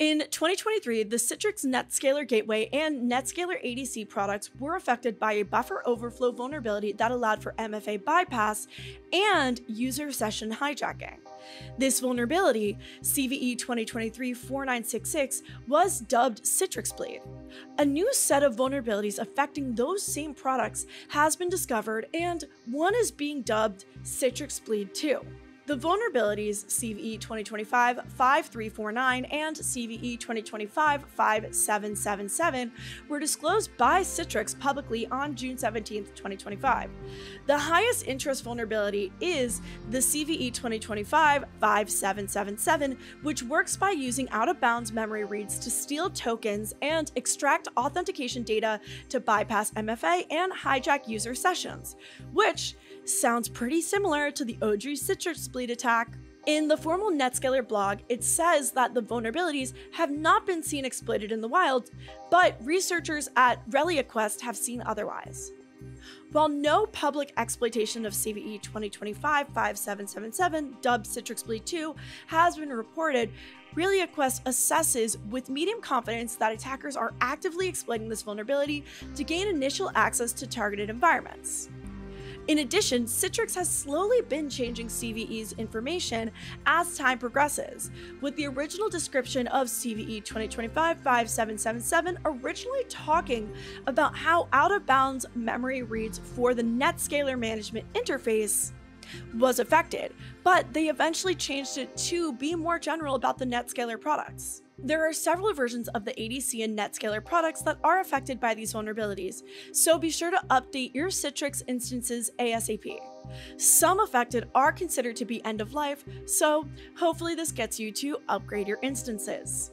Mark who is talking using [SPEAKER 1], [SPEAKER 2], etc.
[SPEAKER 1] In 2023, the Citrix NetScaler Gateway and NetScaler ADC products were affected by a buffer overflow vulnerability that allowed for MFA bypass and user session hijacking. This vulnerability, CVE 2023-4966, was dubbed Citrix Bleed. A new set of vulnerabilities affecting those same products has been discovered, and one is being dubbed Citrix Bleed 2. The vulnerabilities CVE 2025-5349 and CVE 2025-5777 were disclosed by Citrix publicly on June 17, 2025. The highest interest vulnerability is the CVE 2025-5777, which works by using out-of-bounds memory reads to steal tokens and extract authentication data to bypass MFA and hijack user sessions, which sounds pretty similar to the OG Citrix Bleed attack. In the formal Netscaler blog, it says that the vulnerabilities have not been seen exploited in the wild, but researchers at ReliaQuest have seen otherwise. While no public exploitation of CVE 2025-5777, dubbed Citrix Bleed 2, has been reported, ReliaQuest assesses with medium confidence that attackers are actively exploiting this vulnerability to gain initial access to targeted environments. In addition, Citrix has slowly been changing CVE's information as time progresses, with the original description of CVE 2025-5777 originally talking about how out-of-bounds memory reads for the NetScaler management interface was affected, but they eventually changed it to be more general about the NetScaler products. There are several versions of the ADC and NetScaler products that are affected by these vulnerabilities, so be sure to update your Citrix instances ASAP. Some affected are considered to be end of life, so hopefully this gets you to upgrade your instances.